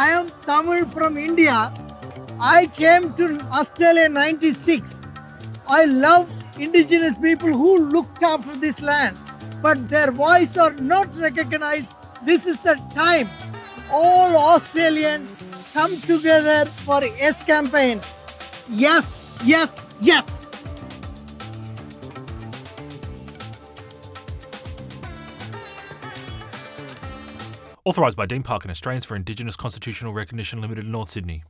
I am Tamil from India. I came to Australia in 96. I love indigenous people who looked after this land, but their voice are not recognized. This is a time all Australians come together for yes campaign. Yes, yes, yes. Authorised by Dean Parkin Australians for Indigenous Constitutional Recognition Limited, North Sydney.